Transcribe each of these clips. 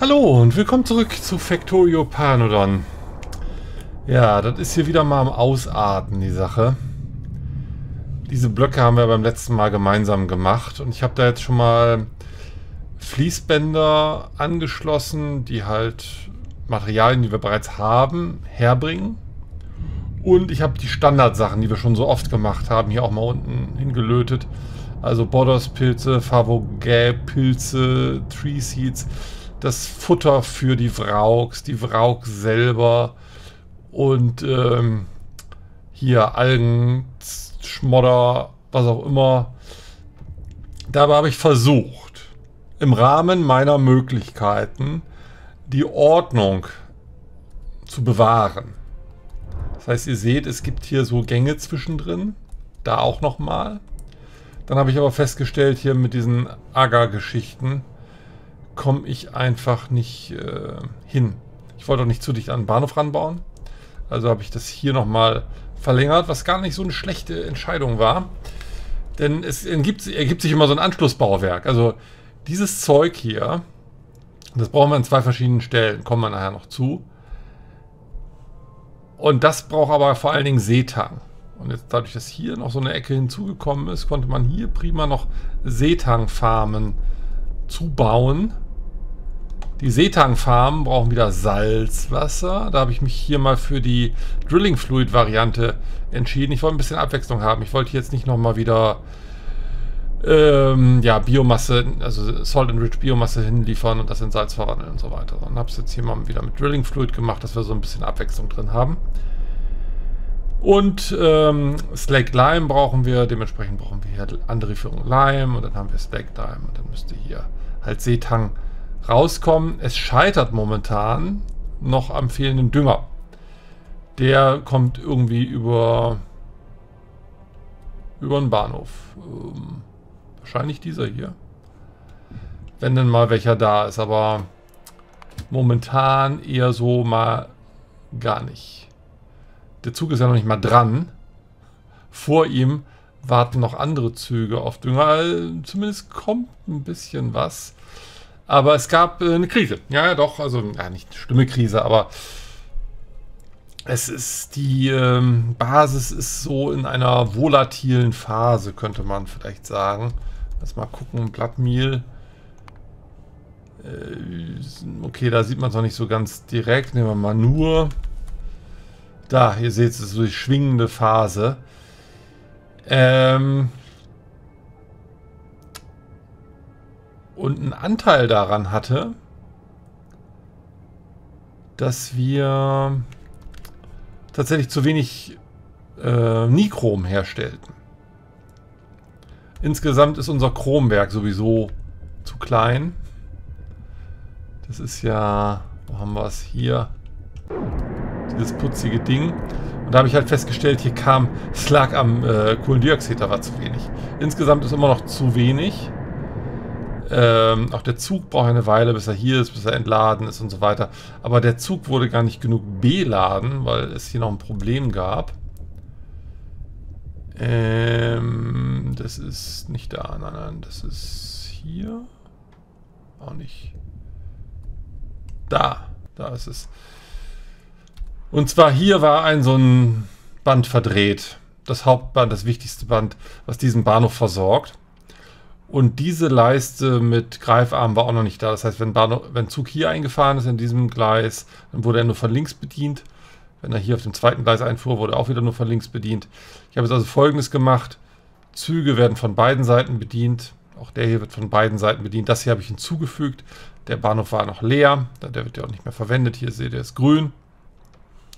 Hallo und willkommen zurück zu Factorio Panodon. Ja, das ist hier wieder mal am Ausarten, die Sache. Diese Blöcke haben wir beim letzten Mal gemeinsam gemacht und ich habe da jetzt schon mal Fließbänder angeschlossen, die halt Materialien, die wir bereits haben, herbringen. Und ich habe die Standardsachen, die wir schon so oft gemacht haben, hier auch mal unten hingelötet. Also Bodos-Pilze, Favogä-Pilze, Tree Seeds, das Futter für die Vrauks, die Vrauks selber und ähm, hier Algen, Schmodder, was auch immer. Dabei habe ich versucht, im Rahmen meiner Möglichkeiten die Ordnung zu bewahren. Das heißt, ihr seht, es gibt hier so Gänge zwischendrin. Da auch nochmal. Dann habe ich aber festgestellt, hier mit diesen Agar-Geschichten komme ich einfach nicht äh, hin. Ich wollte auch nicht zu dicht an den Bahnhof ranbauen. Also habe ich das hier nochmal verlängert, was gar nicht so eine schlechte Entscheidung war. Denn es ergibt, ergibt sich immer so ein Anschlussbauwerk. Also dieses Zeug hier, das brauchen wir an zwei verschiedenen Stellen, kommen wir nachher noch zu. Und das braucht aber vor allen Dingen Seetang. Und jetzt dadurch, dass hier noch so eine Ecke hinzugekommen ist, konnte man hier prima noch Seetang-Farmen zubauen. Die Seetang-Farmen brauchen wieder Salzwasser. Da habe ich mich hier mal für die Drilling Fluid-Variante entschieden. Ich wollte ein bisschen Abwechslung haben. Ich wollte jetzt nicht nochmal wieder ähm, ja, Biomasse, also Salt Enriched Biomasse hinliefern und das in Salz verwandeln und so weiter. Und habe es jetzt hier mal wieder mit Drilling Fluid gemacht, dass wir so ein bisschen Abwechslung drin haben. Und ähm, Slake Lime brauchen wir, dementsprechend brauchen wir hier andere Führung Lime und dann haben wir Slake Lime und dann müsste hier halt Seetang rauskommen. Es scheitert momentan noch am fehlenden Dünger. Der kommt irgendwie über über den Bahnhof. Ähm, wahrscheinlich dieser hier. Wenn denn mal welcher da ist, aber momentan eher so mal gar nicht. Der Zug ist ja noch nicht mal dran. Vor ihm warten noch andere Züge auf Dünger. Zumindest kommt ein bisschen was. Aber es gab äh, eine Krise. Ja, ja, doch. Also, ja, nicht eine schlimme Krise, aber es ist die ähm, Basis ist so in einer volatilen Phase, könnte man vielleicht sagen. Lass mal gucken. Blattmehl. Äh, okay, da sieht man es noch nicht so ganz direkt. Nehmen wir mal nur. Da, ihr seht es, ist so die schwingende Phase. Ähm und einen Anteil daran hatte, dass wir tatsächlich zu wenig äh, Nichrom herstellten. Insgesamt ist unser Chromwerk sowieso zu klein. Das ist ja, wo haben wir es hier? dieses putzige Ding. Und da habe ich halt festgestellt, hier kam, es lag am äh, Kohlendioxid, da war zu wenig. Insgesamt ist immer noch zu wenig. Ähm, auch der Zug braucht eine Weile, bis er hier ist, bis er entladen ist und so weiter. Aber der Zug wurde gar nicht genug beladen, weil es hier noch ein Problem gab. Ähm, das ist nicht da, nein, nein, das ist hier. Auch nicht. Da, da ist es. Und zwar hier war ein so ein Band verdreht. Das Hauptband, das wichtigste Band, was diesen Bahnhof versorgt. Und diese Leiste mit Greifarm war auch noch nicht da. Das heißt, wenn, Bahnhof, wenn Zug hier eingefahren ist in diesem Gleis, dann wurde er nur von links bedient. Wenn er hier auf dem zweiten Gleis einfuhr, wurde er auch wieder nur von links bedient. Ich habe jetzt also folgendes gemacht. Züge werden von beiden Seiten bedient. Auch der hier wird von beiden Seiten bedient. Das hier habe ich hinzugefügt. Der Bahnhof war noch leer. Der wird ja auch nicht mehr verwendet. Hier seht ihr, ist grün.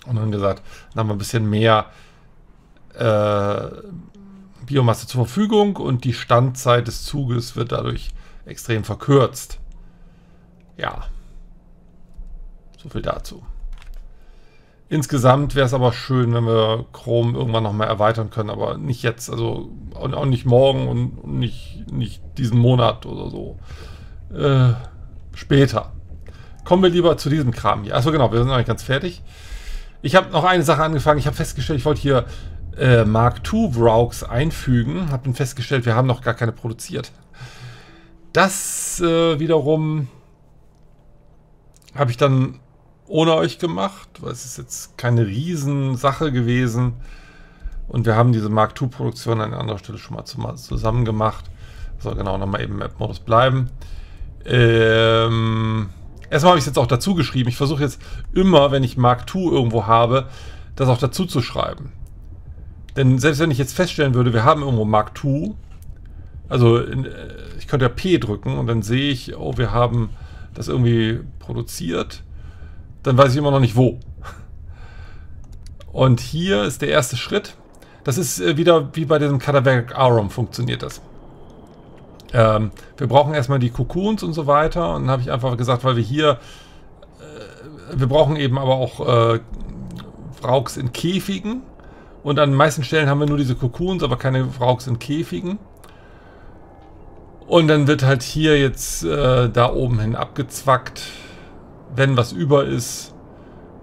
Und dann gesagt, dann haben wir ein bisschen mehr äh, Biomasse zur Verfügung und die Standzeit des Zuges wird dadurch extrem verkürzt. Ja. So viel dazu. Insgesamt wäre es aber schön, wenn wir Chrome irgendwann nochmal erweitern können, aber nicht jetzt, also auch nicht morgen und nicht, nicht diesen Monat oder so. Äh, später. Kommen wir lieber zu diesem Kram hier. Achso, genau, wir sind noch nicht ganz fertig. Ich habe noch eine Sache angefangen. Ich habe festgestellt, ich wollte hier äh, Mark II Vrauks einfügen. Habe dann festgestellt, wir haben noch gar keine produziert. Das äh, wiederum Habe ich dann ohne euch gemacht, weil es ist jetzt keine Riesensache gewesen. Und wir haben diese Mark II-Produktion an anderer Stelle schon mal zusammen gemacht. Soll genau nochmal eben Map-Modus bleiben. Ähm, erstmal habe ich es jetzt auch dazu geschrieben. Ich versuche jetzt immer, wenn ich Mark II irgendwo habe, das auch dazu zu schreiben. Denn selbst wenn ich jetzt feststellen würde, wir haben irgendwo Mark II, also in, äh, ich könnte ja P drücken und dann sehe ich, oh, wir haben das irgendwie produziert, dann weiß ich immer noch nicht wo. Und hier ist der erste Schritt. Das ist äh, wieder wie bei diesem Cadaveric Arum funktioniert das. Ähm, wir brauchen erstmal die Cocoons und so weiter. Und dann habe ich einfach gesagt, weil wir hier, äh, wir brauchen eben aber auch äh, Wrauks in Käfigen. Und an den meisten Stellen haben wir nur diese Cocoons, aber keine Wrauks in Käfigen. Und dann wird halt hier jetzt äh, da oben hin abgezwackt. Wenn was über ist,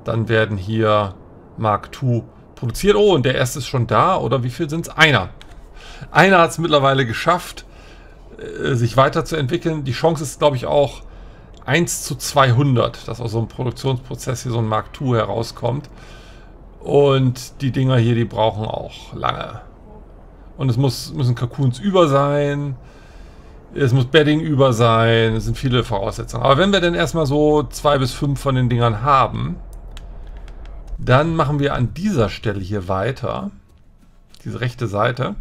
dann werden hier Mark II produziert. Oh, und der erste ist schon da. Oder wie viel sind es? Einer. Einer hat es mittlerweile geschafft, äh, sich weiterzuentwickeln. Die Chance ist, glaube ich, auch 1 zu 200, dass aus so einem Produktionsprozess hier so ein Mark II herauskommt. Und die Dinger hier, die brauchen auch lange. Und es muss, müssen Cocoons über sein. Es muss Bedding über sein. Es sind viele Voraussetzungen. Aber wenn wir denn erstmal so zwei bis fünf von den Dingern haben, dann machen wir an dieser Stelle hier weiter. Diese rechte Seite.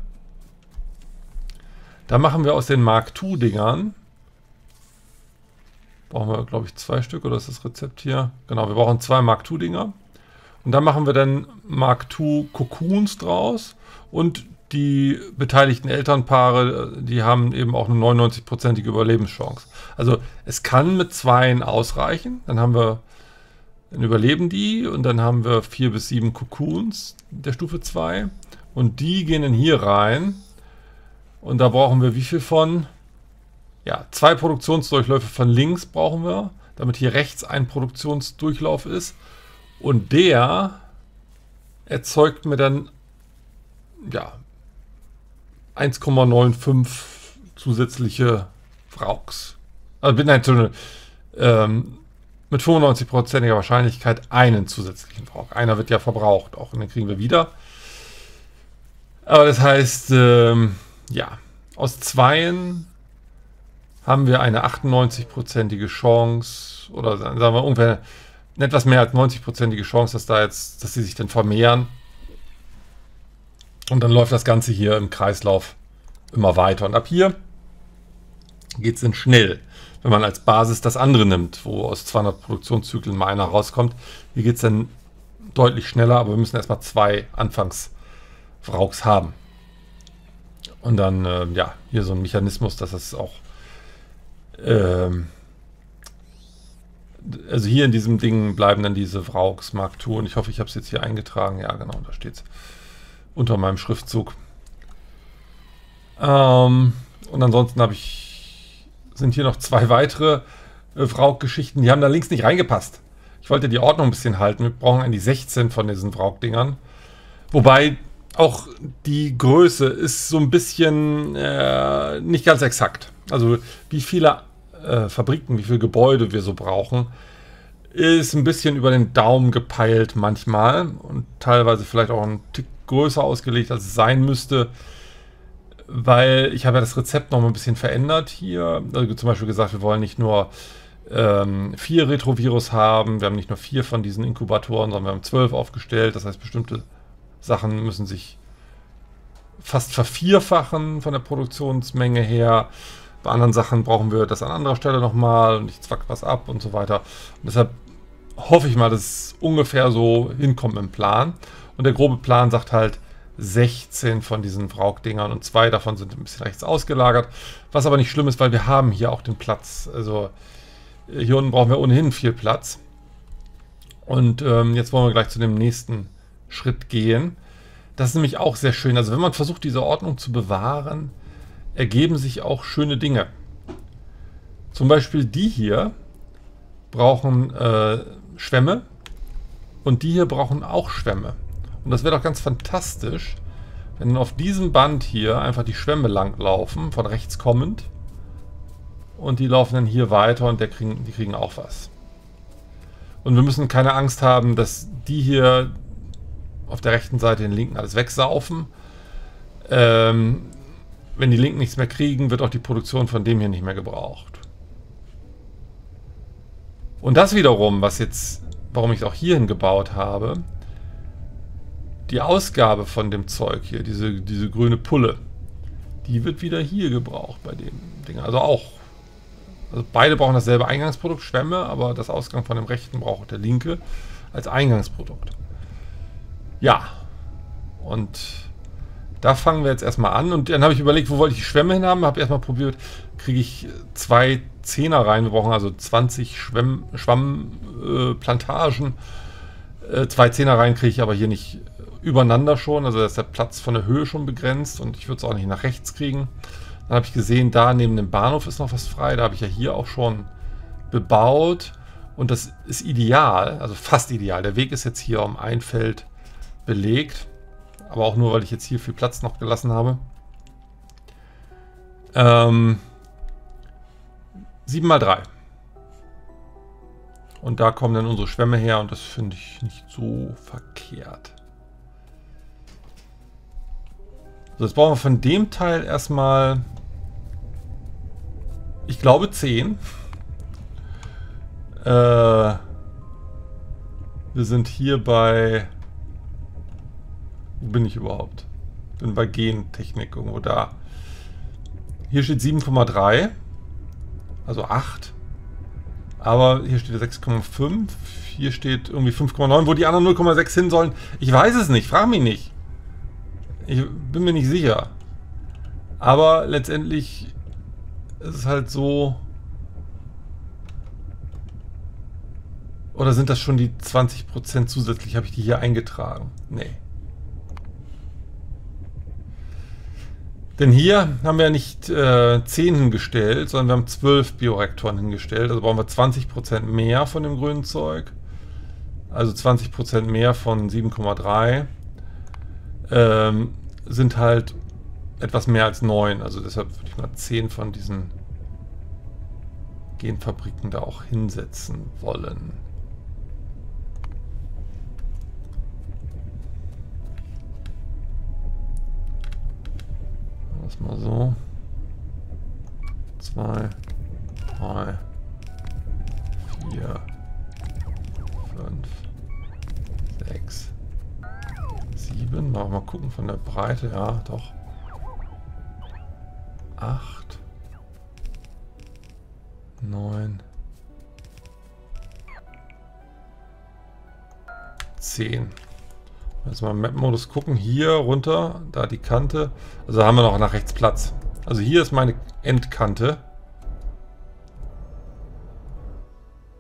Da machen wir aus den Mark II Dingern. Brauchen wir, glaube ich, zwei Stück oder ist das Rezept hier? Genau, wir brauchen zwei Mark II Dinger. Und da machen wir dann Mark II Cocoons draus. Und die beteiligten Elternpaare, die haben eben auch eine 99-prozentige Überlebenschance. Also es kann mit zweien ausreichen, dann haben wir, dann überleben die und dann haben wir vier bis sieben Cocoons der Stufe 2 und die gehen dann hier rein. Und da brauchen wir wie viel von? Ja, zwei Produktionsdurchläufe von links brauchen wir, damit hier rechts ein Produktionsdurchlauf ist und der erzeugt mir dann ja 1,95 zusätzliche Wrauks. Also bin ähm, mit 95%iger Wahrscheinlichkeit einen zusätzlichen Wrauk. Einer wird ja verbraucht, auch und den kriegen wir wieder. Aber das heißt, ähm, ja, aus zweien haben wir eine 98%ige Chance oder sagen wir ungefähr etwas mehr als 90%ige Chance, dass da jetzt, dass sie sich dann vermehren. Und dann läuft das Ganze hier im Kreislauf immer weiter. Und ab hier geht es dann schnell, wenn man als Basis das andere nimmt, wo aus 200 Produktionszyklen mal einer rauskommt. Hier geht es dann deutlich schneller, aber wir müssen erstmal zwei Anfangswrauks haben. Und dann, äh, ja, hier so ein Mechanismus, dass es auch ähm, also hier in diesem Ding bleiben dann diese Vrauks Mark II und ich hoffe, ich habe es jetzt hier eingetragen. Ja, genau, da steht es unter meinem Schriftzug. Ähm, und ansonsten habe ich, sind hier noch zwei weitere äh, Vrauk-Geschichten. Die haben da links nicht reingepasst. Ich wollte die Ordnung ein bisschen halten. Wir brauchen eigentlich 16 von diesen Vrauk-Dingern. Wobei auch die Größe ist so ein bisschen äh, nicht ganz exakt. Also wie viele äh, Fabriken, wie viele Gebäude wir so brauchen, ist ein bisschen über den Daumen gepeilt manchmal und teilweise vielleicht auch ein Tick größer ausgelegt, als es sein müsste, weil ich habe ja das Rezept noch mal ein bisschen verändert hier. Also zum Beispiel gesagt, wir wollen nicht nur ähm, vier Retrovirus haben, wir haben nicht nur vier von diesen Inkubatoren, sondern wir haben zwölf aufgestellt. Das heißt, bestimmte Sachen müssen sich fast vervierfachen von der Produktionsmenge her. Bei anderen Sachen brauchen wir das an anderer Stelle nochmal und ich zwack was ab und so weiter. Und deshalb hoffe ich mal, dass es ungefähr so hinkommt im Plan. Und der grobe Plan sagt halt 16 von diesen Wrauk-Dingern und zwei davon sind ein bisschen rechts ausgelagert. Was aber nicht schlimm ist, weil wir haben hier auch den Platz. Also hier unten brauchen wir ohnehin viel Platz. Und ähm, jetzt wollen wir gleich zu dem nächsten Schritt gehen. Das ist nämlich auch sehr schön. Also wenn man versucht, diese Ordnung zu bewahren, ergeben sich auch schöne Dinge. Zum Beispiel die hier brauchen äh, Schwämme und die hier brauchen auch Schwämme. Und das wäre doch ganz fantastisch, wenn auf diesem Band hier einfach die Schwämme langlaufen, von rechts kommend. Und die laufen dann hier weiter und kriegen, die kriegen auch was. Und wir müssen keine Angst haben, dass die hier auf der rechten Seite den linken alles wegsaufen. Ähm, wenn die linken nichts mehr kriegen, wird auch die Produktion von dem hier nicht mehr gebraucht. Und das wiederum, was jetzt, warum ich es auch hierhin gebaut habe, die Ausgabe von dem Zeug hier, diese, diese grüne Pulle, die wird wieder hier gebraucht bei dem Ding. Also auch. Also beide brauchen dasselbe Eingangsprodukt, Schwämme, aber das Ausgang von dem rechten braucht der linke als Eingangsprodukt. Ja. Und da fangen wir jetzt erstmal an. Und dann habe ich überlegt, wo wollte ich die Schwämme hin haben. Habe erstmal probiert, kriege ich zwei Zehner rein. Wir brauchen also 20 Schwamm, Schwammplantagen. Äh, äh, zwei Zehner rein kriege ich aber hier nicht übereinander schon. Also da ist der Platz von der Höhe schon begrenzt und ich würde es auch nicht nach rechts kriegen. Dann habe ich gesehen, da neben dem Bahnhof ist noch was frei. Da habe ich ja hier auch schon bebaut. Und das ist ideal, also fast ideal. Der Weg ist jetzt hier um ein Feld belegt. Aber auch nur, weil ich jetzt hier viel Platz noch gelassen habe. Ähm, 7 mal 3. Und da kommen dann unsere Schwämme her und das finde ich nicht so verkehrt. So, jetzt brauchen wir von dem Teil erstmal, ich glaube 10. Äh, wir sind hier bei, wo bin ich überhaupt? Bin bei Gentechnik irgendwo da. Hier steht 7,3, also 8. Aber hier steht 6,5. Hier steht irgendwie 5,9. Wo die anderen 0,6 hin sollen, ich weiß es nicht. Frag mich nicht. Ich bin mir nicht sicher. Aber letztendlich ist es halt so... Oder sind das schon die 20% zusätzlich? Habe ich die hier eingetragen? Nee. Denn hier haben wir nicht äh, 10 hingestellt, sondern wir haben 12 Bioreaktoren hingestellt. Also brauchen wir 20% mehr von dem grünen Zeug. Also 20% mehr von 7,3 ähm, sind halt etwas mehr als 9. Also deshalb würde ich mal 10 von diesen Genfabriken da auch hinsetzen wollen. Das mal so. 2, 3, 4, 5, 6, 7. Mal, mal gucken von der Breite. Ja, doch. 8. 9. 10. Jetzt mal im Map-Modus gucken. Hier runter, da die Kante. Also haben wir noch nach rechts Platz. Also hier ist meine Endkante.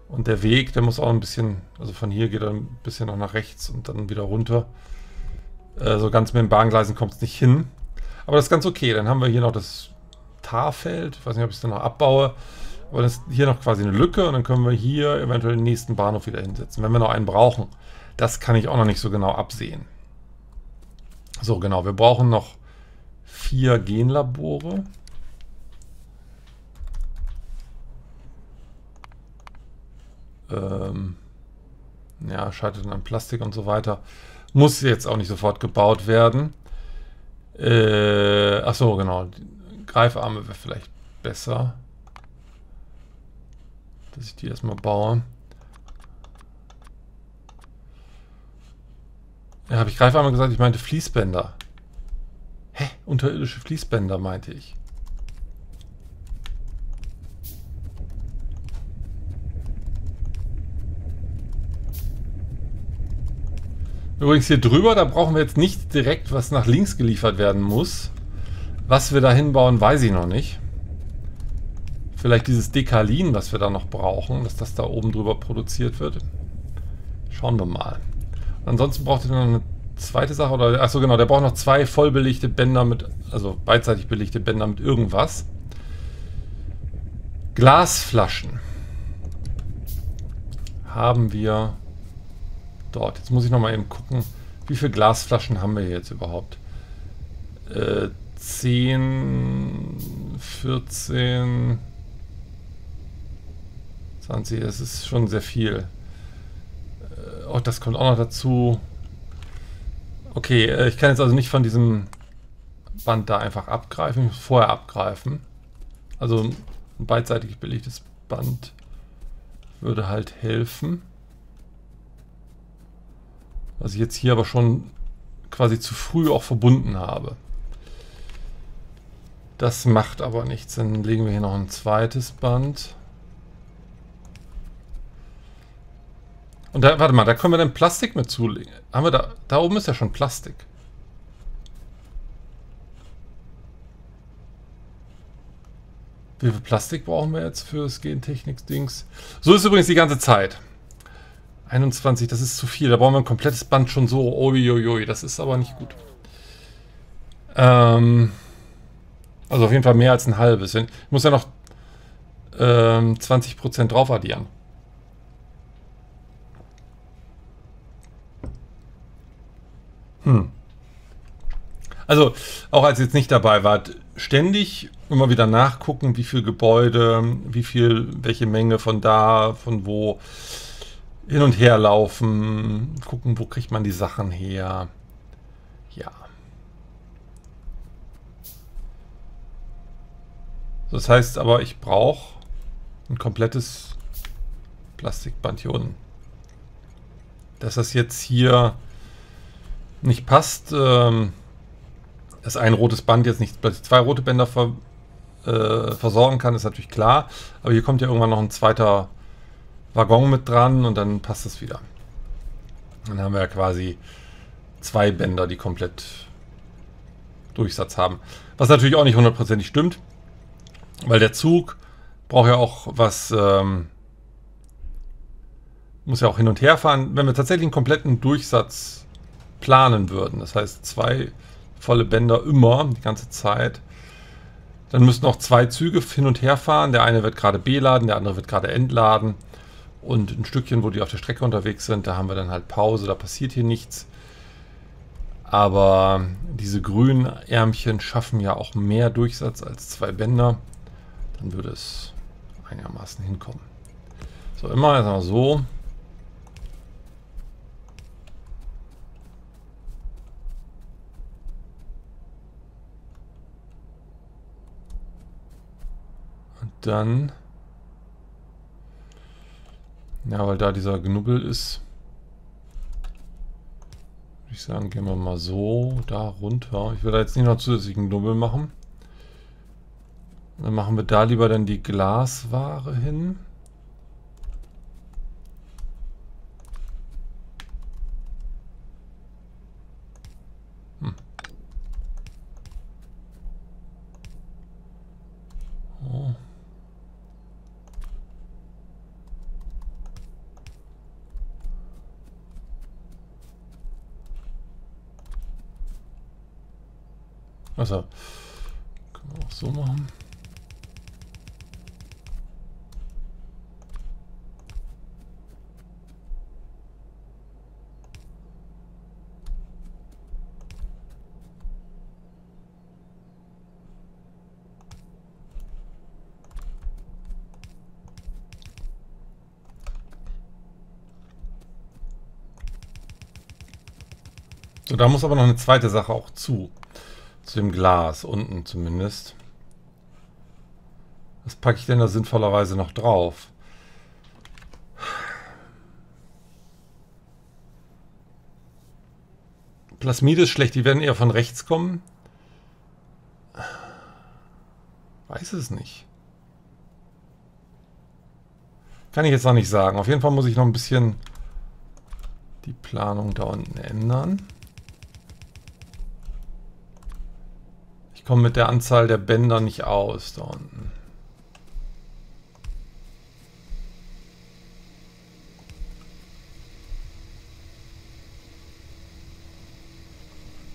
Und der Weg, der muss auch ein bisschen, also von hier geht er ein bisschen noch nach rechts und dann wieder runter. Äh, so ganz mit den Bahngleisen kommt es nicht hin. Aber das ist ganz okay. Dann haben wir hier noch das Tarfeld. Ich weiß nicht, ob ich es dann noch abbaue. Aber das ist hier noch quasi eine Lücke und dann können wir hier eventuell den nächsten Bahnhof wieder hinsetzen, wenn wir noch einen brauchen. Das kann ich auch noch nicht so genau absehen. So, genau. Wir brauchen noch vier Genlabore. Ähm, ja, scheitert an Plastik und so weiter. Muss jetzt auch nicht sofort gebaut werden. Äh, ach so, genau. Greifarme wäre vielleicht besser. Dass ich die erstmal baue. Ja, habe ich Greifarme gesagt? Ich meinte Fließbänder. Hä? Unterirdische Fließbänder meinte ich. Übrigens hier drüber, da brauchen wir jetzt nicht direkt, was nach links geliefert werden muss. Was wir da hinbauen, weiß ich noch nicht. Vielleicht dieses Dekalin, was wir da noch brauchen, dass das da oben drüber produziert wird. Schauen wir mal. Ansonsten braucht er noch eine zweite Sache. Oder, achso, genau, der braucht noch zwei vollbelegte Bänder mit, also beidseitig belegte Bänder mit irgendwas. Glasflaschen haben wir dort. Jetzt muss ich noch mal eben gucken, wie viele Glasflaschen haben wir jetzt überhaupt? Äh, 10, 14, 20, das ist schon sehr viel. Oh, das kommt auch noch dazu. Okay, äh, ich kann jetzt also nicht von diesem Band da einfach abgreifen. Ich muss vorher abgreifen. Also ein beidseitig belegtes Band würde halt helfen. Was ich jetzt hier aber schon quasi zu früh auch verbunden habe. Das macht aber nichts. Dann legen wir hier noch ein zweites Band. Und da, warte mal, da können wir dann Plastik mit zulegen. Haben wir da, da oben ist ja schon Plastik. Wie viel Plastik brauchen wir jetzt für das Gentechnik-Dings? So ist übrigens die ganze Zeit. 21, das ist zu viel. Da brauchen wir ein komplettes Band schon so. Uiuiui, das ist aber nicht gut. Ähm, also auf jeden Fall mehr als ein halbes. Ich muss ja noch ähm, 20% drauf addieren. Hm. Also, auch als ihr jetzt nicht dabei wart, ständig immer wieder nachgucken, wie viel Gebäude, wie viel, welche Menge von da, von wo hin und her laufen, gucken, wo kriegt man die Sachen her. Ja. Das heißt aber, ich brauche ein komplettes Plastikband hier unten. Dass das jetzt hier nicht passt, ähm, dass ein rotes Band jetzt nicht plötzlich zwei rote Bänder ver, äh, versorgen kann, ist natürlich klar. Aber hier kommt ja irgendwann noch ein zweiter Waggon mit dran und dann passt es wieder. Dann haben wir ja quasi zwei Bänder, die komplett Durchsatz haben. Was natürlich auch nicht hundertprozentig stimmt, weil der Zug braucht ja auch was, ähm, muss ja auch hin und her fahren. Wenn wir tatsächlich einen kompletten Durchsatz planen würden, das heißt zwei volle Bänder immer, die ganze Zeit. Dann müssen auch zwei Züge hin und her fahren. Der eine wird gerade beladen, der andere wird gerade entladen. Und ein Stückchen, wo die auf der Strecke unterwegs sind, da haben wir dann halt Pause, da passiert hier nichts. Aber diese grünen Ärmchen schaffen ja auch mehr Durchsatz als zwei Bänder. Dann würde es einigermaßen hinkommen. So, immer erstmal so. Dann... Ja, weil da dieser Knubbel ist, würde ich sagen, gehen wir mal so da runter. Ich will da jetzt nicht noch zusätzlichen Knubbel machen. Dann machen wir da lieber dann die Glasware hin. Also, können wir auch so machen. So, da muss aber noch eine zweite Sache auch zu. Zu dem Glas, unten zumindest. Was packe ich denn da sinnvollerweise noch drauf? Plasmide ist schlecht, die werden eher von rechts kommen. Weiß es nicht. Kann ich jetzt noch nicht sagen. Auf jeden Fall muss ich noch ein bisschen die Planung da unten ändern. Komme mit der Anzahl der Bänder nicht aus da unten.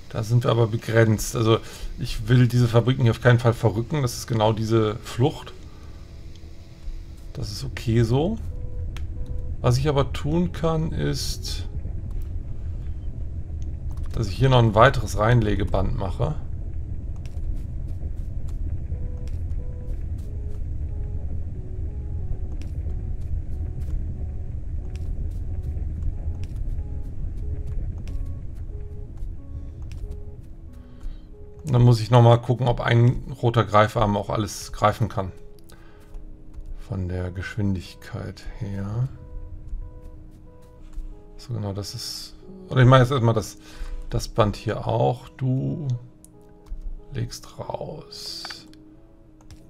Da sind wir aber begrenzt. Also ich will diese Fabriken hier auf keinen Fall verrücken. Das ist genau diese Flucht. Das ist okay so. Was ich aber tun kann, ist, dass ich hier noch ein weiteres Reinlegeband mache. Dann muss ich nochmal gucken, ob ein roter Greifarm auch alles greifen kann. Von der Geschwindigkeit her. So genau, das ist... Oder ich mache jetzt erstmal das, das Band hier auch. Du legst raus.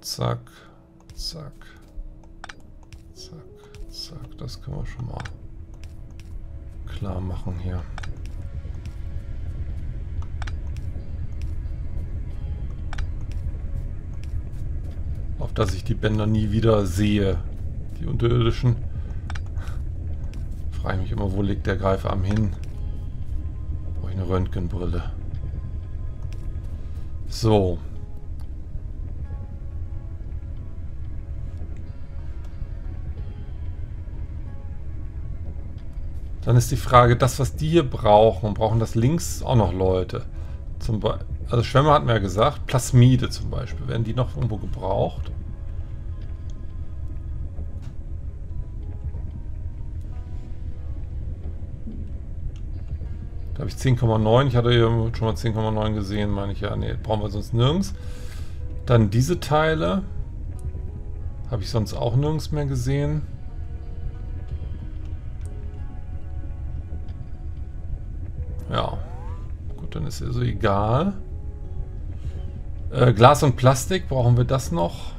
Zack, zack, zack, zack. Das können wir schon mal klar machen hier. Auf dass ich die Bänder nie wieder sehe. Die unterirdischen. Frage mich immer, wo liegt der Greifarm hin? Brauche ich eine Röntgenbrille. So. Dann ist die Frage, das, was die hier brauchen, brauchen das links auch noch Leute. Zum Beispiel, also Schwämme hat mir ja gesagt, Plasmide zum Beispiel, werden die noch irgendwo gebraucht? Da habe ich 10,9. Ich hatte hier schon mal 10,9 gesehen, meine ich ja. Ne, brauchen wir sonst nirgends. Dann diese Teile. Habe ich sonst auch nirgends mehr gesehen. Ja. Gut, dann ist es so egal. Äh, Glas und Plastik, brauchen wir das noch?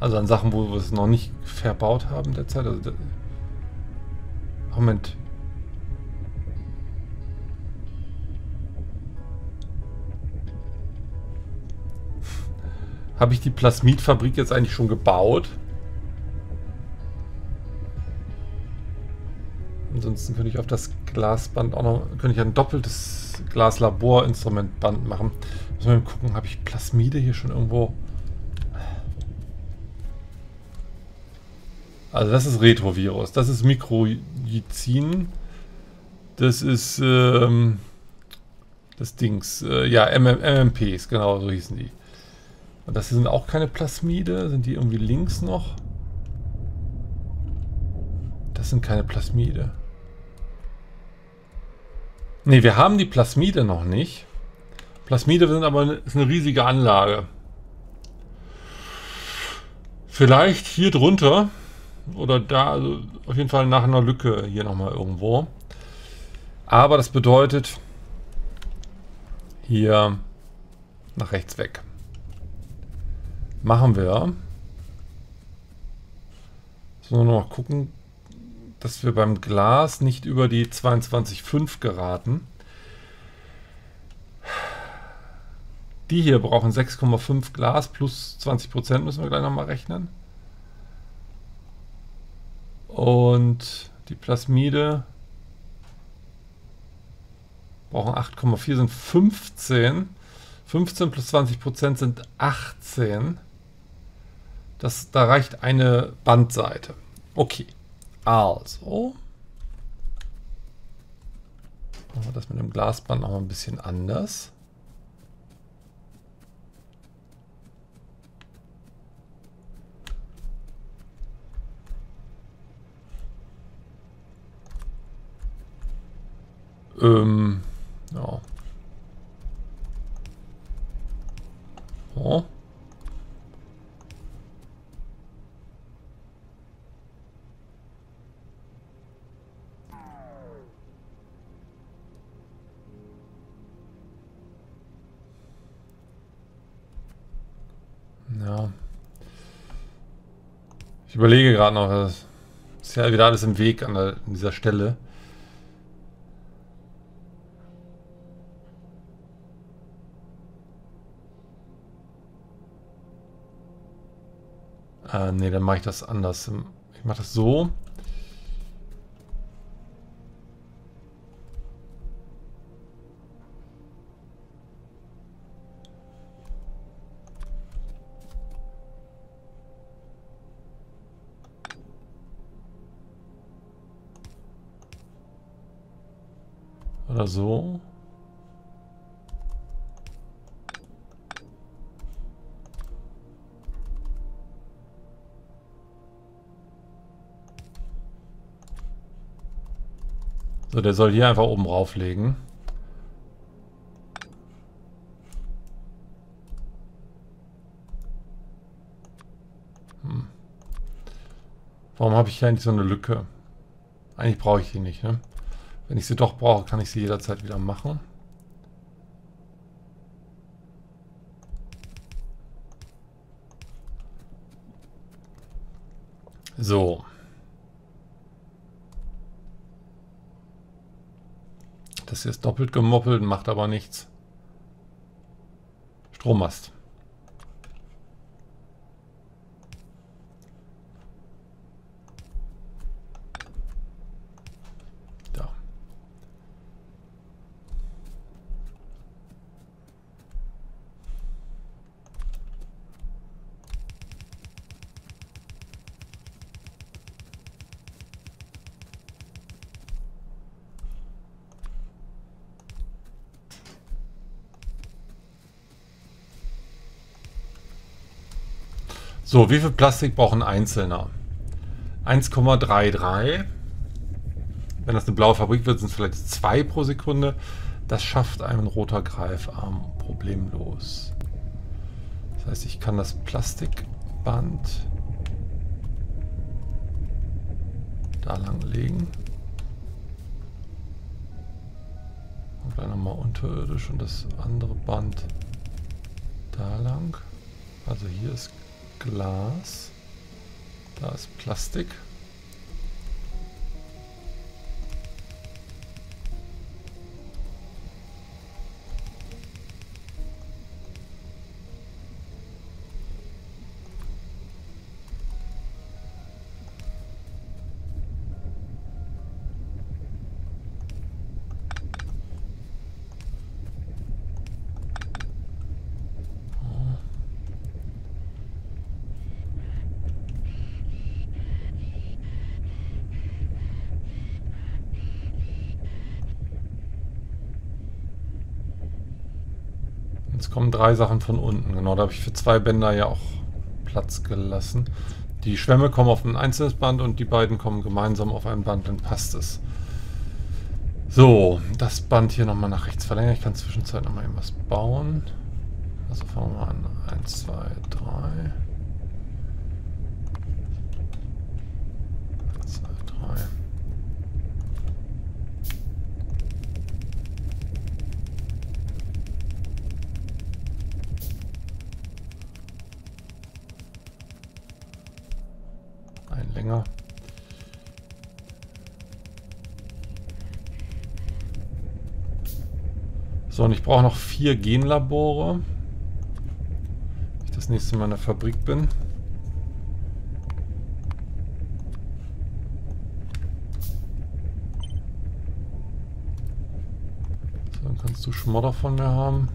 Also an Sachen, wo wir es noch nicht verbaut haben derzeit. Also, Moment. Habe ich die Plasmidfabrik jetzt eigentlich schon gebaut? Ansonsten könnte ich auf das Glasband auch noch, könnte ich ein doppeltes Glaslaborinstrumentband machen. Müssen wir mal gucken, habe ich Plasmide hier schon irgendwo? Also das ist Retrovirus, das ist Mikrojizin, das ist ähm, das Dings, äh, ja, MM, MMPs, genau so hießen die. Und das sind auch keine Plasmide, sind die irgendwie links noch? Das sind keine Plasmide. Ne, wir haben die Plasmide noch nicht. Plasmide sind aber eine, ist eine riesige Anlage. Vielleicht hier drunter oder da, also auf jeden Fall nach einer Lücke hier nochmal irgendwo. Aber das bedeutet hier nach rechts weg. Machen wir. So, noch gucken, dass wir beim Glas nicht über die 22,5 geraten. Die hier brauchen 6,5 Glas plus 20% müssen wir gleich nochmal rechnen. Und die Plasmide brauchen 8,4 sind 15. 15 plus 20% sind 18. Das, da reicht eine Bandseite. Okay. Also. Machen wir das mit dem Glasband noch mal ein bisschen anders. Ähm, ja. Oh. Ja. Ich überlege gerade noch, das ist ja wieder alles im Weg an, der, an dieser Stelle. Äh, ne, dann mache ich das anders. Ich mache das so. oder so. So, der soll hier einfach oben rauflegen. Hm. Warum habe ich hier eigentlich so eine Lücke? Eigentlich brauche ich die nicht, ne? Wenn ich sie doch brauche, kann ich sie jederzeit wieder machen. So. Das hier ist doppelt gemoppelt, macht aber nichts. Strommast. So, wie viel Plastik braucht ein Einzelner? 1,33. Wenn das eine blaue Fabrik wird, sind es vielleicht zwei pro Sekunde. Das schafft ein roter Greifarm problemlos. Das heißt, ich kann das Plastikband da lang legen. Und dann nochmal unterirdisch und das andere Band da lang. Also hier ist Glas. Da ist Plastik. Kommen drei Sachen von unten. Genau, da habe ich für zwei Bänder ja auch Platz gelassen. Die Schwämme kommen auf ein einzelnes Band und die beiden kommen gemeinsam auf ein Band, dann passt es. So, das Band hier nochmal nach rechts verlängern. Ich kann zwischenzeitlich nochmal irgendwas bauen. Also fangen wir mal an. 1, 2, 3. länger. So, und ich brauche noch vier Genlabore. Wenn ich das nächste Mal in der Fabrik bin. So, dann kannst du Schmodder von mir haben.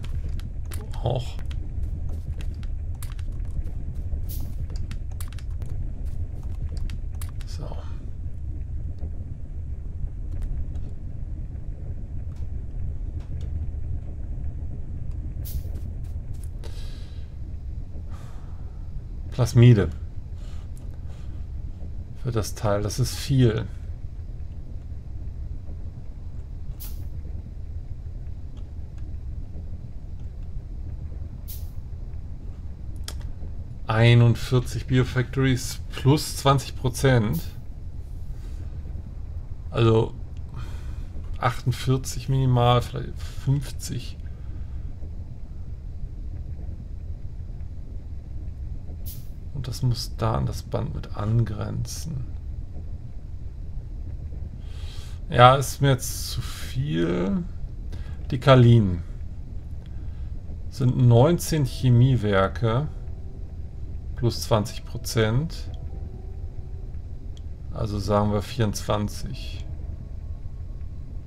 Auch. Plasmide. Für das Teil. Das ist viel. Einundvierzig Biofactories plus 20 Prozent. Also 48 minimal, vielleicht 50. Und das muss da an das Band mit angrenzen. Ja, ist mir jetzt zu viel. Die Kalin sind 19 Chemiewerke plus 20 Prozent. Also sagen wir 24.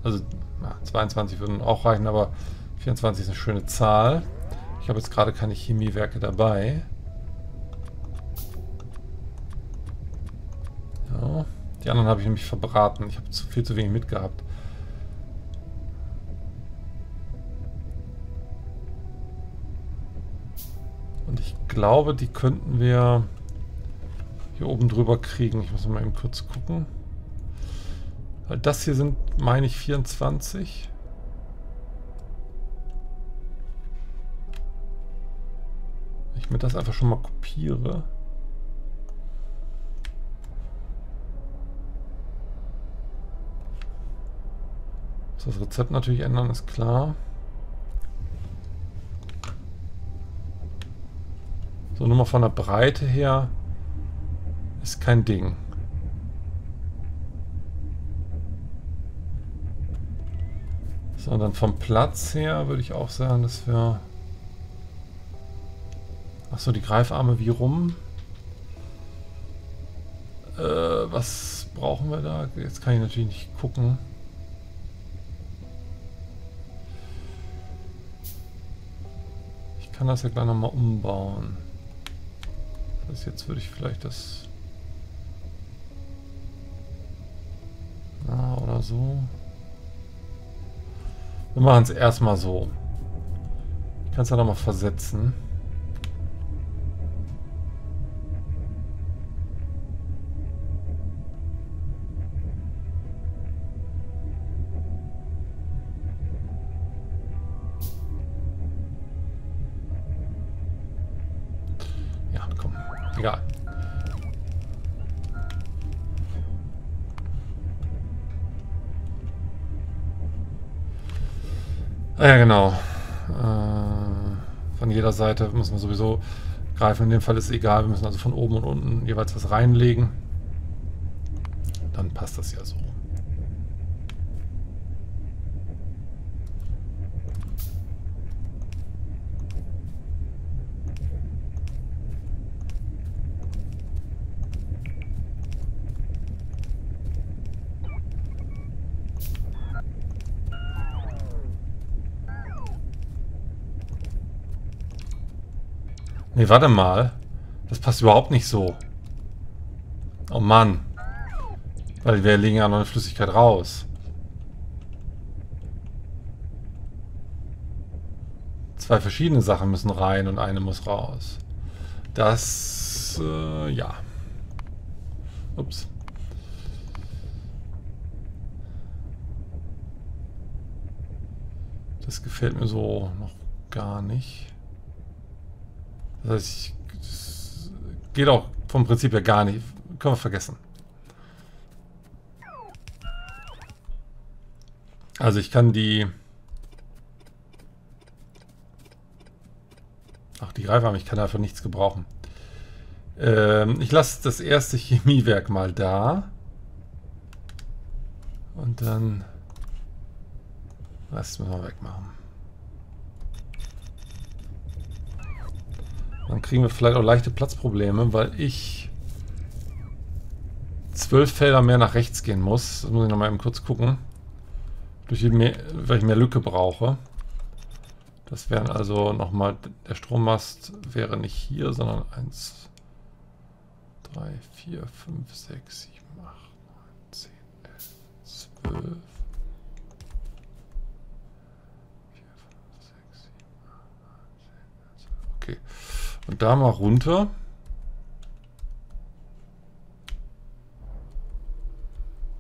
Also na, 22 würden auch reichen, aber 24 ist eine schöne Zahl. Ich habe jetzt gerade keine Chemiewerke dabei. Die anderen habe ich nämlich verbraten. Ich habe zu viel zu wenig mitgehabt. Und ich glaube, die könnten wir hier oben drüber kriegen. Ich muss mal eben kurz gucken. Das hier sind, meine ich, 24. Ich mir das einfach schon mal kopiere. Das Rezept natürlich ändern, ist klar. So, nur mal von der Breite her ist kein Ding. So, dann vom Platz her würde ich auch sagen, dass wir... Achso, die Greifarme wie rum? Äh, was brauchen wir da? Jetzt kann ich natürlich nicht gucken. Kann das ja gleich nochmal umbauen. Das heißt, jetzt würde ich vielleicht das... Na, oder so. Wir machen es erstmal so. Ich kann es ja nochmal versetzen. Ja, genau. Äh, von jeder Seite müssen wir sowieso greifen. In dem Fall ist es egal. Wir müssen also von oben und unten jeweils was reinlegen. Dann passt das ja so. Nee, warte mal. Das passt überhaupt nicht so. Oh Mann. Weil wir legen ja noch eine Flüssigkeit raus. Zwei verschiedene Sachen müssen rein und eine muss raus. Das, äh, ja. Ups. Das gefällt mir so noch gar nicht. Das geht auch vom Prinzip her gar nicht. Können wir vergessen. Also ich kann die... Ach, die Greifarme, ich kann dafür nichts gebrauchen. Ähm, ich lasse das erste Chemiewerk mal da. Und dann... Das müssen wir wegmachen. Dann kriegen wir vielleicht auch leichte Platzprobleme, weil ich zwölf Felder mehr nach rechts gehen muss. Das muss ich nochmal eben kurz gucken. Durch die mehr, weil ich mehr Lücke brauche. Das wären also nochmal, der Strommast wäre nicht hier, sondern 1, 3, 4, 5, 6, 7, 8, 9, 10, 11, 12. Okay. Und da mal runter.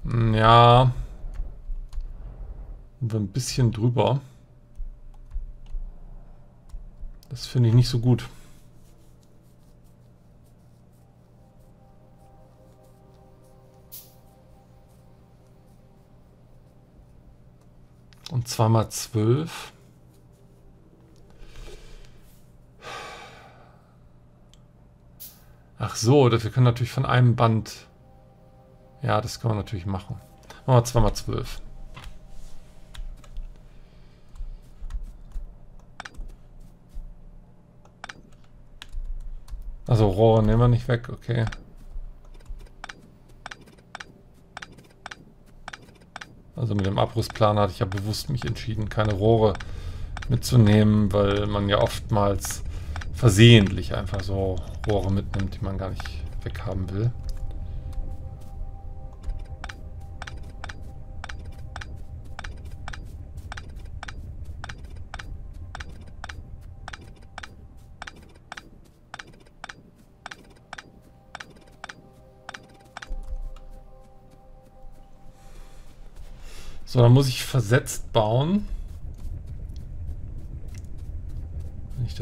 Hm, ja. Und ein bisschen drüber. Das finde ich nicht so gut. Und zweimal zwölf. Ach so, wir können natürlich von einem Band... Ja, das kann man natürlich machen. Machen wir zweimal zwölf. Also Rohre nehmen wir nicht weg, okay. Also mit dem Abrüstplan hatte ich ja bewusst mich entschieden, keine Rohre mitzunehmen, weil man ja oftmals versehentlich einfach so Rohre mitnimmt, die man gar nicht weghaben will. So, dann muss ich versetzt bauen.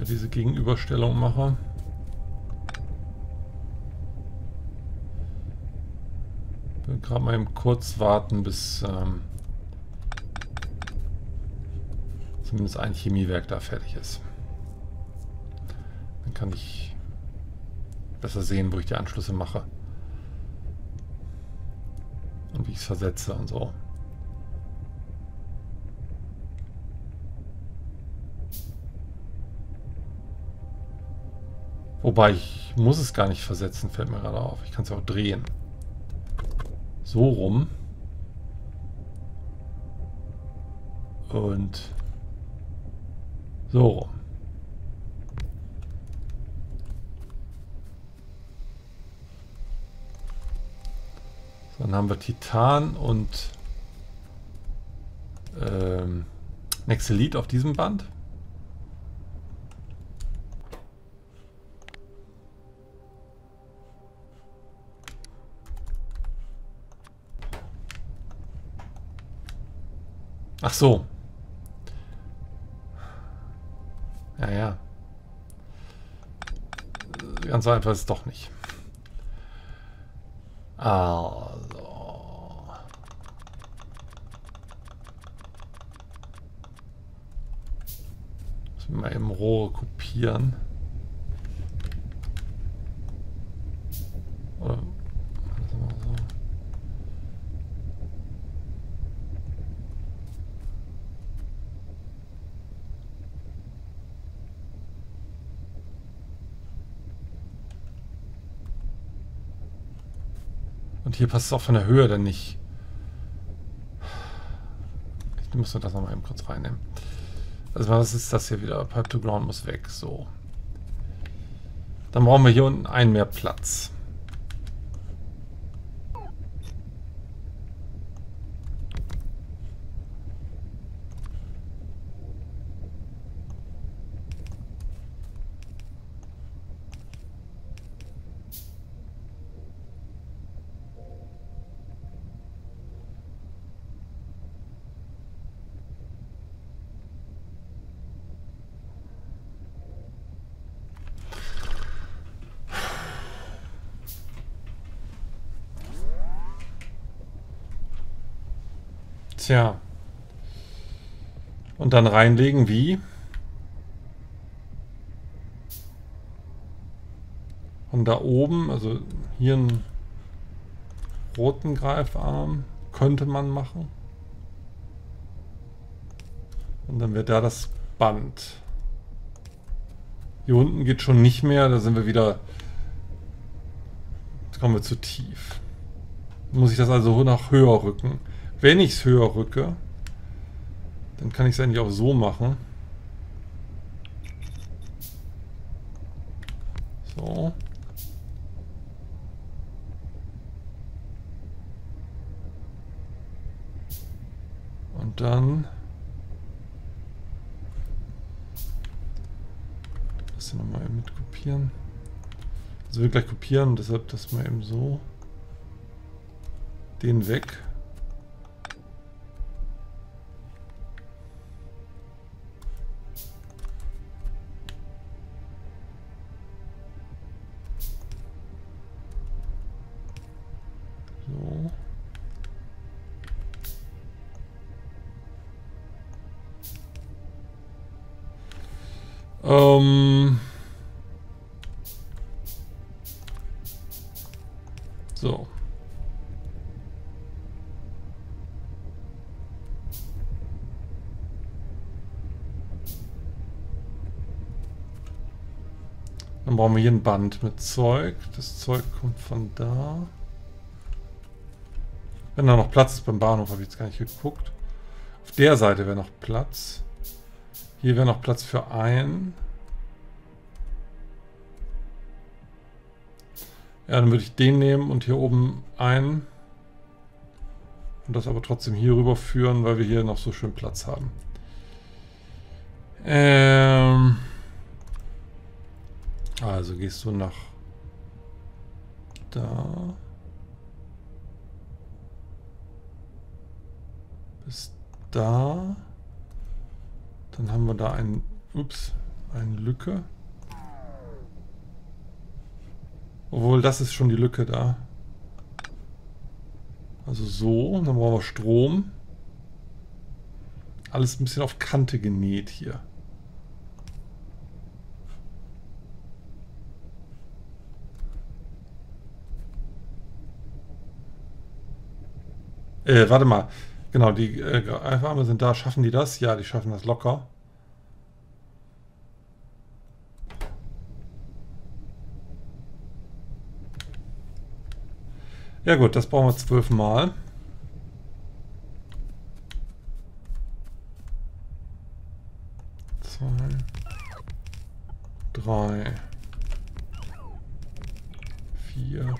Da diese Gegenüberstellung mache. Will gerade mal eben kurz warten, bis ähm, zumindest ein Chemiewerk da fertig ist. Dann kann ich besser sehen, wo ich die Anschlüsse mache. Und wie ich es versetze und so. Wobei ich muss es gar nicht versetzen, fällt mir gerade auf. Ich kann es auch drehen. So rum. Und so rum. So, dann haben wir Titan und ähm, Nexelit auf diesem Band. Ach so. Ja, ja. Ganz einfach ist es doch nicht. Also. Müssen wir mal eben Rohre kopieren. Oder Und hier passt es auch von der Höhe dann nicht. Ich muss das nochmal eben kurz reinnehmen. Also was ist das hier wieder? Pipe to Ground muss weg. So. Dann brauchen wir hier unten einen mehr Platz. Tja. Und dann reinlegen wie? Und da oben, also hier einen roten Greifarm könnte man machen. Und dann wird da das Band. Hier unten geht schon nicht mehr, da sind wir wieder... Jetzt kommen wir zu tief. Muss ich das also nach höher rücken. Wenn ich es höher rücke, dann kann ich es eigentlich auch so machen. So. Und dann das hier nochmal mit kopieren. Also wir gleich kopieren, deshalb das mal eben so. Den weg. Dann brauchen wir hier ein Band mit Zeug. Das Zeug kommt von da. Wenn da noch Platz ist beim Bahnhof, habe ich jetzt gar nicht geguckt. Auf der Seite wäre noch Platz. Hier wäre noch Platz für einen. Ja, dann würde ich den nehmen und hier oben einen. Und das aber trotzdem hier rüber führen, weil wir hier noch so schön Platz haben. Ähm also gehst du nach da. Bis da. Dann haben wir da ein, ups, eine Lücke. Obwohl, das ist schon die Lücke da. Also so, dann brauchen wir Strom. Alles ein bisschen auf Kante genäht hier. Äh, warte mal. Genau, die äh, sind da. Schaffen die das? Ja, die schaffen das locker. Ja gut, das brauchen wir zwölfmal. Zwei, drei, vier,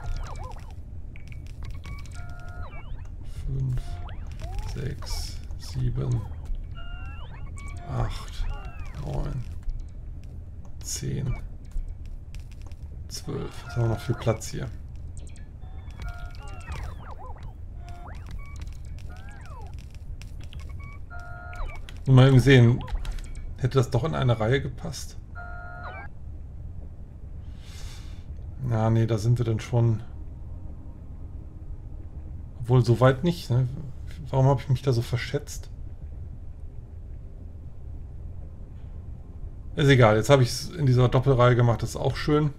sechs, sieben, acht, neun, zehn, zwölf. Jetzt haben wir noch viel Platz hier. Mal eben sehen, hätte das doch in eine Reihe gepasst? Ja, nee, da sind wir dann schon... Obwohl, so weit nicht. Ne? Warum habe ich mich da so verschätzt? Ist egal, jetzt habe ich es in dieser Doppelreihe gemacht, das ist auch schön.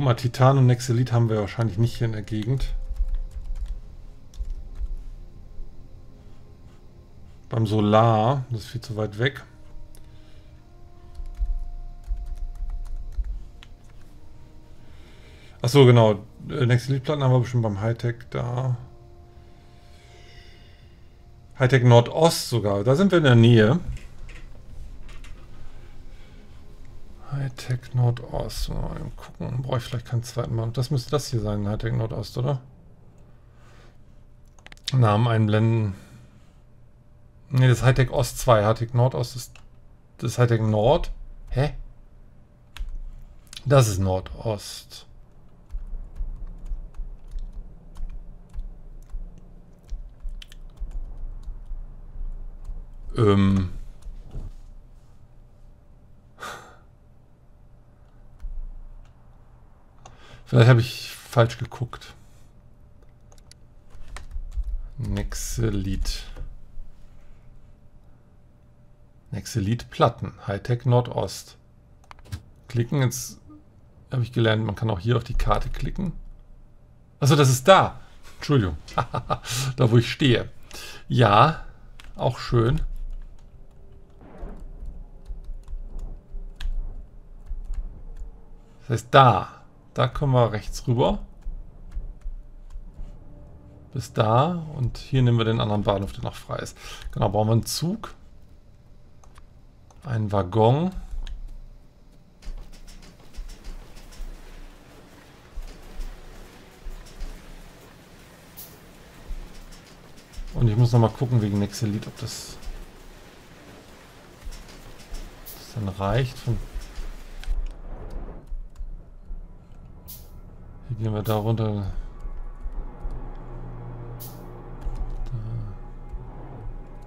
Mal, Titan und Nexelit haben wir wahrscheinlich nicht hier in der Gegend. Beim Solar, das ist viel zu weit weg. Achso, genau. Äh, Nexelit-Platten haben wir bestimmt beim Hightech da. Hightech Nordost sogar. Da sind wir in der Nähe. Hightech Nordost. Mal gucken. Brauche ich vielleicht keinen zweiten Mal. Das müsste das hier sein, Hightech Nordost, oder? Namen einblenden. Ne, das Hightech Ost 2. Hightech Nordost ist das Hightech Nord. Hä? Das ist Nordost. Ähm. Vielleicht habe ich falsch geguckt. Nexelit. Nexelit Platten. Hightech Nordost. Klicken. Jetzt habe ich gelernt, man kann auch hier auf die Karte klicken. Also das ist da. Entschuldigung. da wo ich stehe. Ja, auch schön. Das heißt da. Da kommen wir rechts rüber. Bis da. Und hier nehmen wir den anderen Bahnhof, der noch frei ist. Genau, brauchen wir einen Zug. Einen Waggon. Und ich muss noch mal gucken wegen Nexelit, ob das, das dann reicht. Von Wie gehen wir da runter? Da.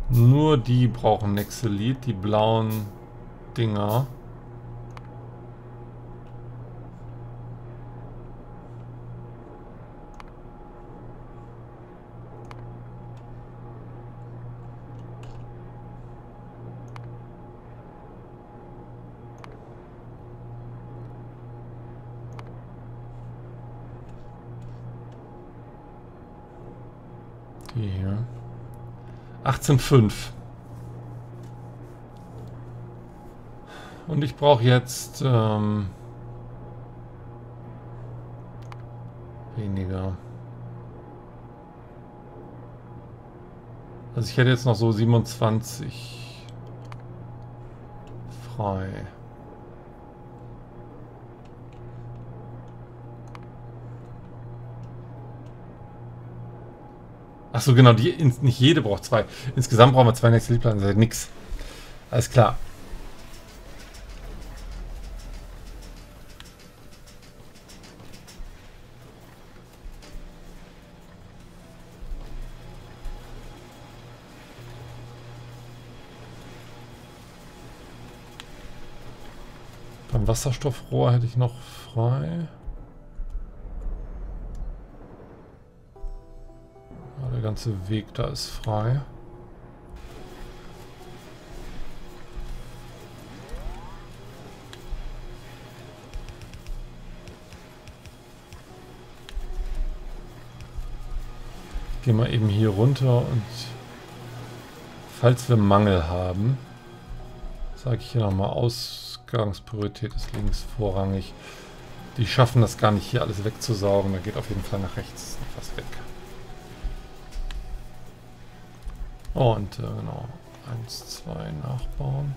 Nur die brauchen Nexelit, die blauen Dinger. Die hier. 18,5. Und ich brauche jetzt ähm, weniger. Also ich hätte jetzt noch so 27 frei. Achso, genau, die, nicht jede braucht zwei. Insgesamt brauchen wir zwei nächste Liedplatten, das ist nix. Alles klar. Beim Wasserstoffrohr hätte ich noch frei. Ganze Weg da ist frei. Gehen wir eben hier runter und falls wir Mangel haben, sage ich hier nochmal aus Ausgangspriorität ist links vorrangig. Die schaffen das gar nicht hier alles wegzusaugen. Da geht auf jeden Fall nach rechts was weg. Und äh, genau. Eins, zwei nachbauen.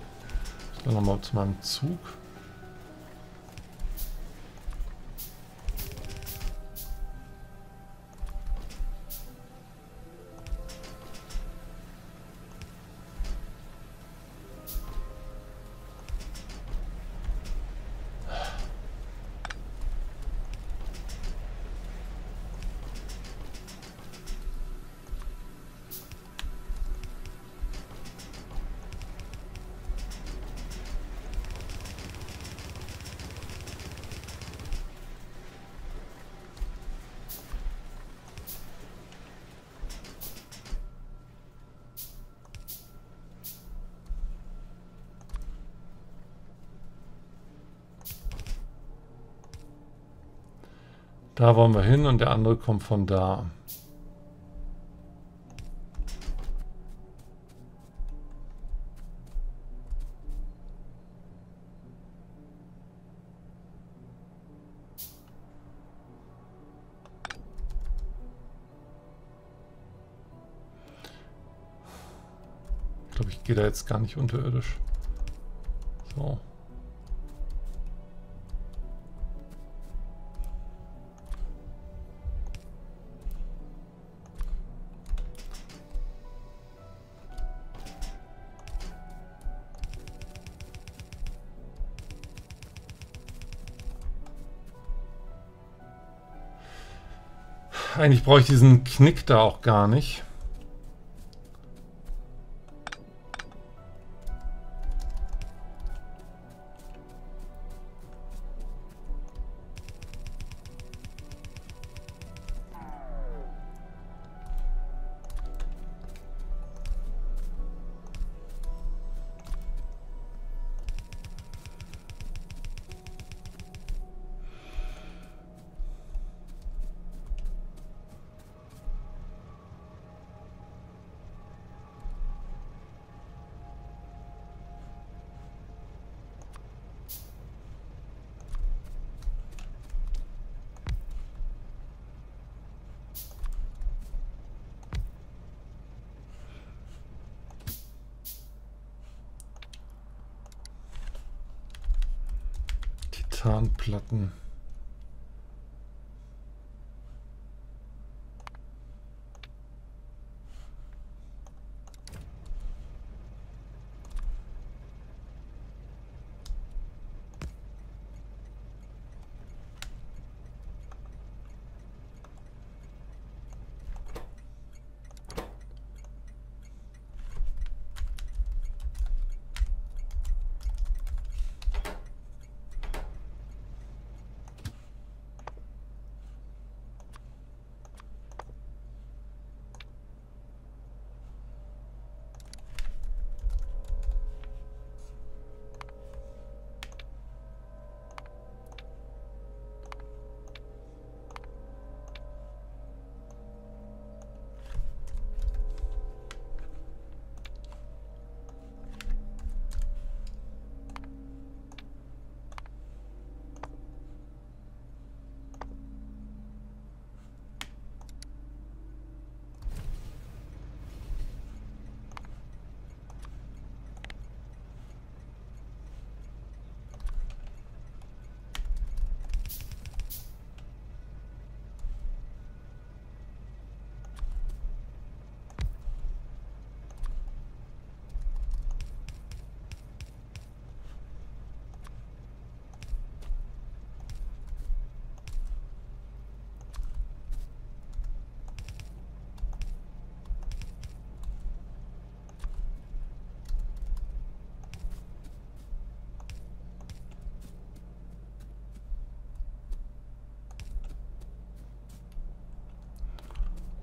Ich gehe nochmal zu meinem Zug. Da wollen wir hin und der andere kommt von da. Ich glaube, ich gehe da jetzt gar nicht unterirdisch. Eigentlich brauche ich diesen Knick da auch gar nicht. Titanplatten.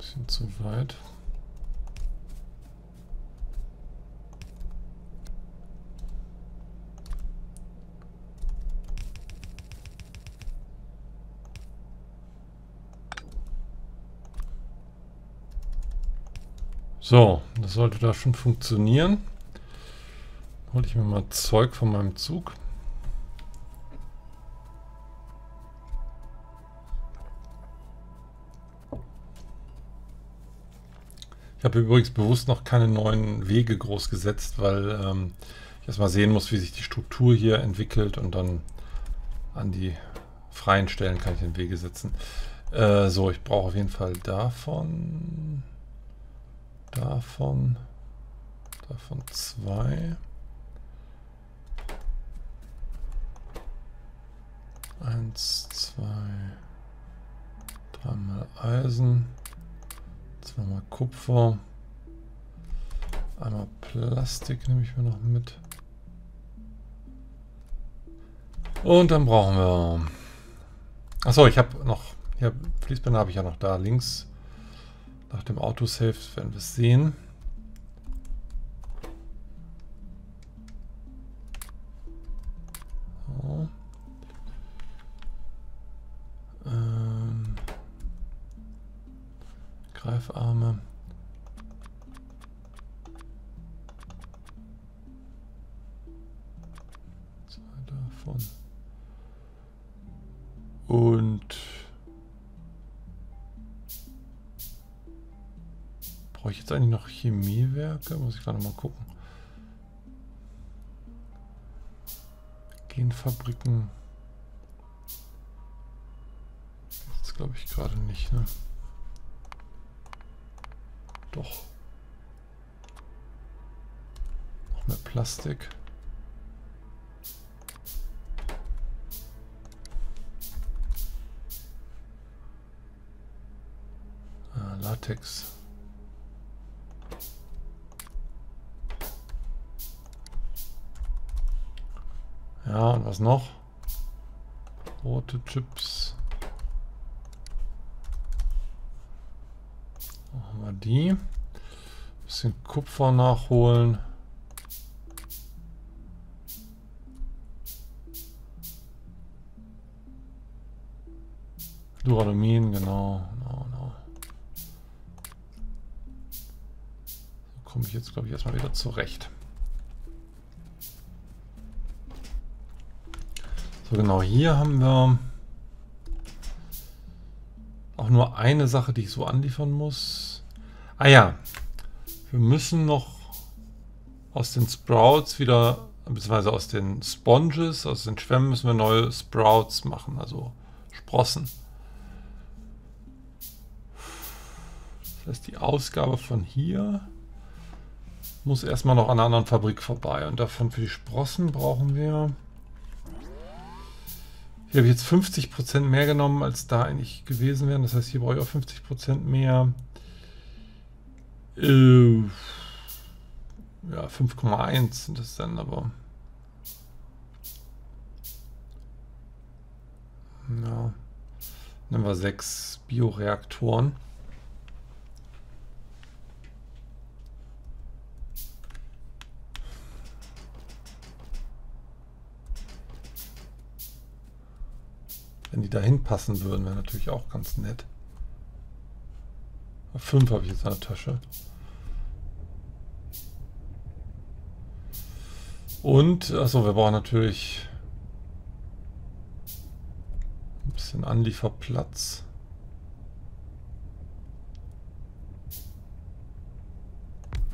Bisschen zu weit. So, das sollte da schon funktionieren. Hol ich mir mal Zeug von meinem Zug. Ich habe übrigens bewusst noch keine neuen Wege groß gesetzt, weil ähm, ich erstmal sehen muss, wie sich die Struktur hier entwickelt und dann an die freien Stellen kann ich den Wege setzen. Äh, so, ich brauche auf jeden Fall davon, davon, davon zwei. Eins, zwei, dreimal Eisen. Zweimal Kupfer. Einmal Plastik nehme ich mir noch mit. Und dann brauchen wir... Achso, ich habe noch... Ja, Fließbänder habe ich ja noch da links. Nach dem Autosave werden wir es sehen. Greifarme. Zwei davon. Und brauche ich jetzt eigentlich noch Chemiewerke? Muss ich gerade mal gucken. Genfabriken. Das glaube ich gerade nicht, ne? Doch. Noch mehr Plastik. Ah, Latex. Ja, und was noch? Rote Chips. Wir die. Bisschen Kupfer nachholen. Duralumin, genau. genau, genau. So komme ich jetzt, glaube ich, erstmal wieder zurecht. So, genau, hier haben wir auch nur eine Sache, die ich so anliefern muss. Ah ja, wir müssen noch aus den Sprouts wieder, beziehungsweise aus den Sponges, aus den Schwämmen müssen wir neue Sprouts machen, also Sprossen. Das heißt, die Ausgabe von hier muss erstmal noch an einer anderen Fabrik vorbei. Und davon für die Sprossen brauchen wir hier habe ich jetzt 50% mehr genommen, als da eigentlich gewesen wären. Das heißt, hier brauche ich auch 50% mehr. Äh, ja, 5,1 sind das dann aber. Ja. Nehmen wir 6 Bioreaktoren. Wenn die dahin passen würden, wäre natürlich auch ganz nett. Fünf habe ich jetzt in der Tasche. Und, achso, wir brauchen natürlich ein bisschen Anlieferplatz.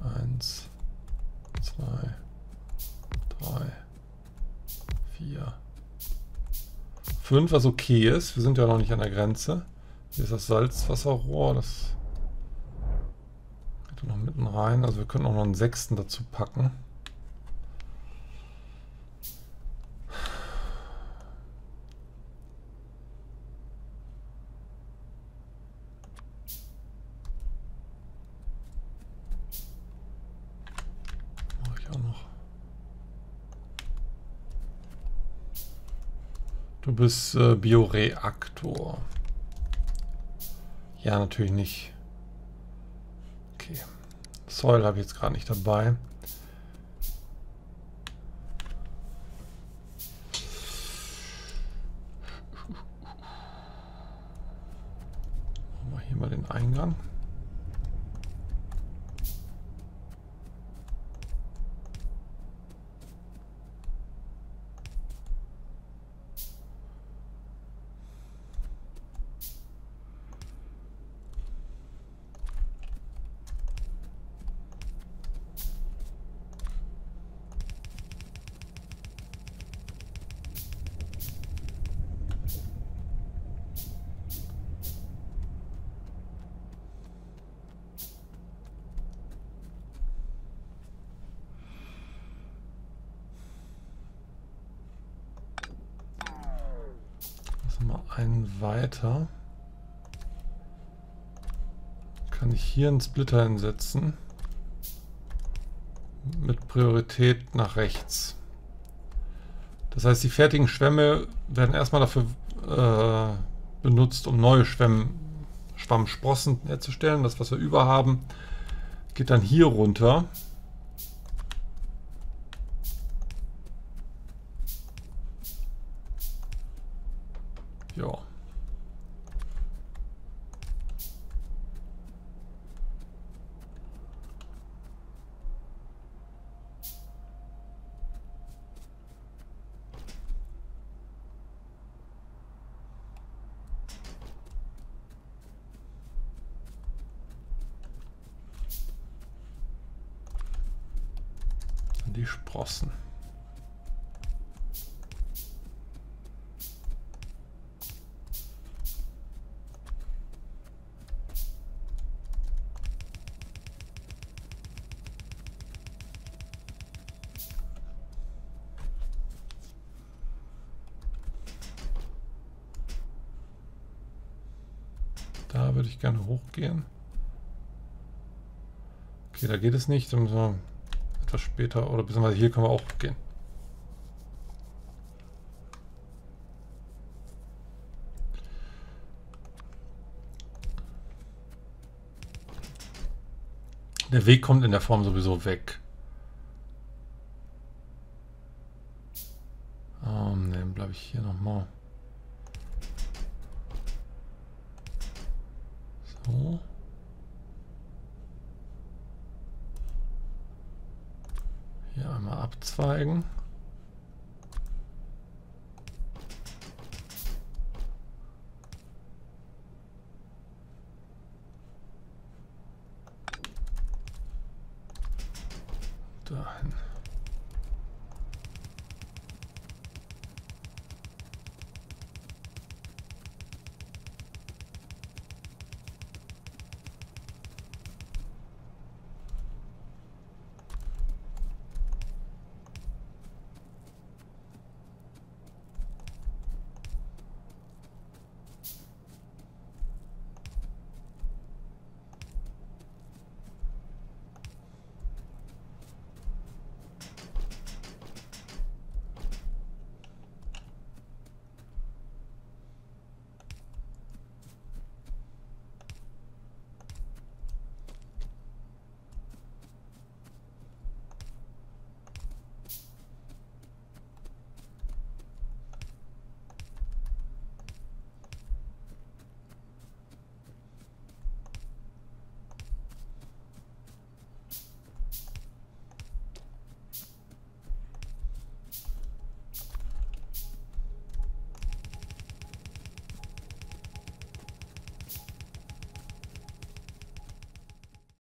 Eins, zwei, drei, vier. 5, was okay ist. Wir sind ja noch nicht an der Grenze. Hier ist das Salzwasserrohr. Das rein. Also wir können auch noch einen sechsten dazu packen. Du bist äh, Bioreaktor. Ja, natürlich nicht. Soil habe ich jetzt gerade nicht dabei. Machen wir hier mal den Eingang. Mal einen weiter. Kann ich hier einen Splitter hinsetzen. Mit Priorität nach rechts. Das heißt, die fertigen Schwämme werden erstmal dafür äh, benutzt, um neue Schwämm, Schwammsprossen herzustellen. Das, was wir über haben, geht dann hier runter. Ja. Die Sprossen. Da würde ich gerne hochgehen. Okay, da geht es nicht. Müssen wir etwas später, oder beziehungsweise hier können wir auch gehen. Der Weg kommt in der Form sowieso weg.